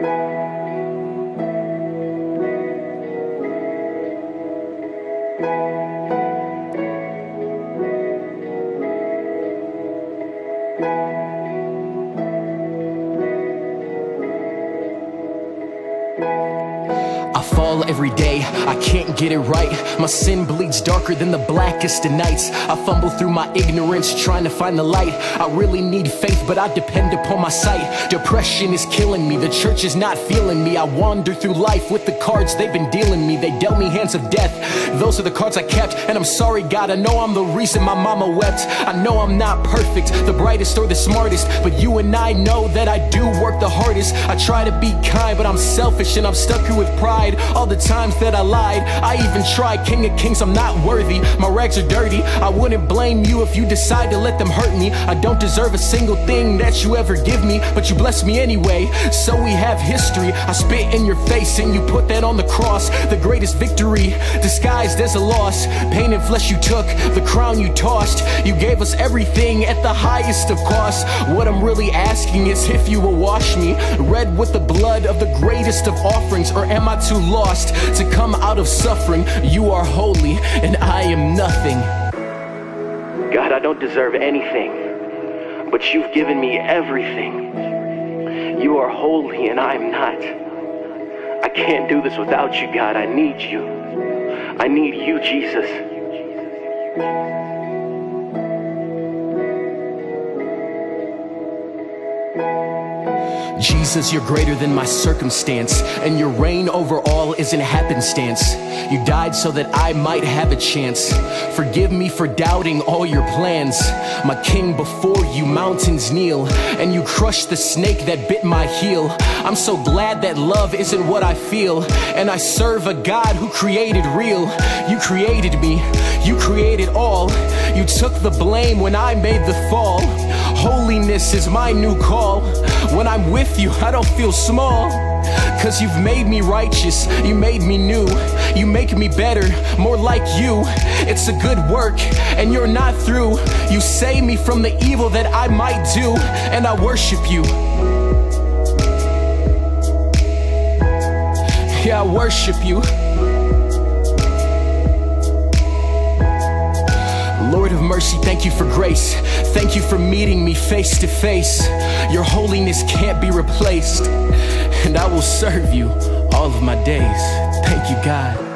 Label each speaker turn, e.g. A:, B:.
A: I fall every day, I can't get it right. My sin bleeds darker than the blackest of nights. I fumble through my ignorance, trying to find the light. I really need faith, but I depend upon my sight. Depression is killing me, the church is not feeling me. I wander through life with the cards they've been dealing me. They dealt me hands of death, those are the cards I kept. And I'm sorry, God, I know I'm the reason my mama wept. I know I'm not perfect, the brightest or the smartest, but you and I know that I do work the hardest. I try to be kind, but I'm selfish and I'm stuck here with pride. All the times that I lied, I even tried. King of Kings, I'm not worthy. My rags are dirty. I wouldn't blame you if you decide to let them hurt me. I don't deserve a single thing that you ever give me, but you bless me anyway. So we have history. I spit in your face and you put that on the cross. The greatest victory, disguised as a loss. Pain and flesh you took, the crown you tossed. You gave us everything at the highest of costs. What I'm really asking is if you will wash me red with the blood of the greatest of offerings, or am I too lost to come out of suffering? You are holy and I am nothing. God, I don't deserve anything, but you've given me everything. You are holy and I'm not. I can't do this without you, God. I need you. I need you, Jesus. Jesus, you're greater than my circumstance, and your reign over all isn't happenstance. You died so that I might have a chance. Forgive me for doubting all your plans. My king, before you, mountains kneel, and you crushed the snake that bit my heel. I'm so glad that love isn't what I feel, and I serve a God who created real. You created me, you created all. You took the blame when I made the fall. Holiness is my new call. When I'm with you, I don't feel small. Cause you've made me righteous, you made me new, you make me better, more like you. It's a good work, and you're not through. You save me from the evil that I might do, and I worship you. Yeah, I worship you. Lord of mercy, thank you for grace. Thank you for meeting me face to face. Your holiness can't be replaced. And I will serve you all of my days. Thank you, God.